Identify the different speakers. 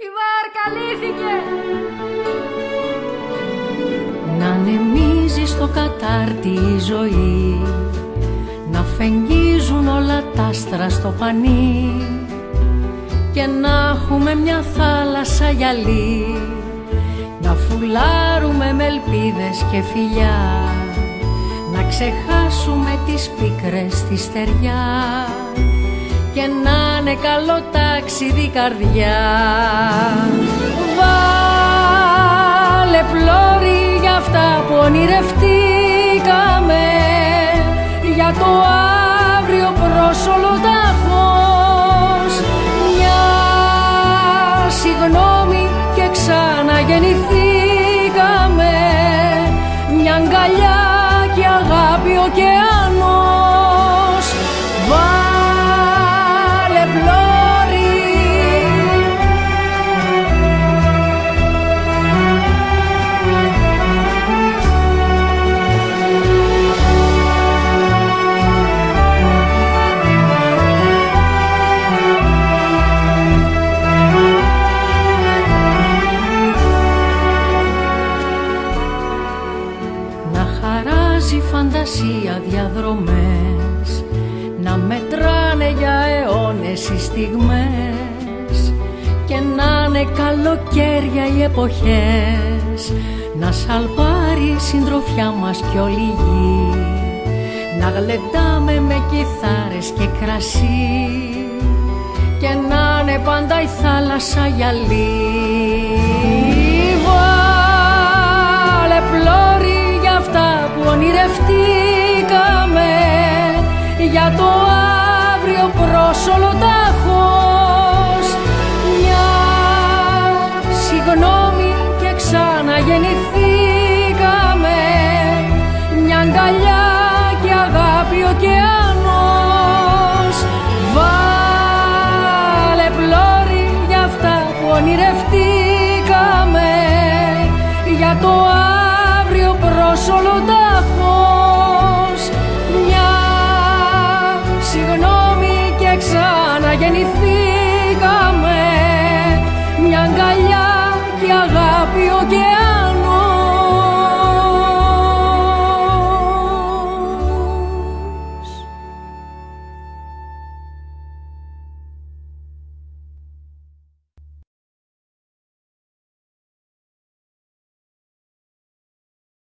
Speaker 1: Η βάρκα λύθηκε!
Speaker 2: Να ανεμίζεις στο κατάρτι η ζωή Να φεγγίζουν όλα τα άστρα στο πανί Και να έχουμε μια θάλασσα γυαλί Να φουλάρουμε με ελπίδες και φιλιά Να ξεχάσουμε τις πίκρες στη στεριά και να είναι καλό ταξίδι καρδιά. Βάλε πλώρη για αυτά που ονειρευτήκαμε. Για το αύριο πρόσωλο τάχος μια συγνώμη και ξαναγεννηθήκαμε. Μια αγκαλιά και αγάπη ωκεανός φαντασία διαδρομές να μετράνε για αιώνες οι στιγμές και να είναι καλοκαίρια οι εποχές. Να σαλπάρει η συντροφιά μας κι όλη γη να γλεντάμε με κιθάρες και κρασί και να είναι πάντα η θάλασσα γυαλί ονειρευτήκαμε για το αύριο πρόσωλο τάχος μια συγνώμη και ξαναγεννηθήκαμε. Μια αγκαλιά και αγάπη ωκεανός βάλε πλώρη για αυτά που ονειρευτήκαμε. Για το αύριο πρόσωλο τάχος μια συγνώμη και ξαναγεννηθήκαμε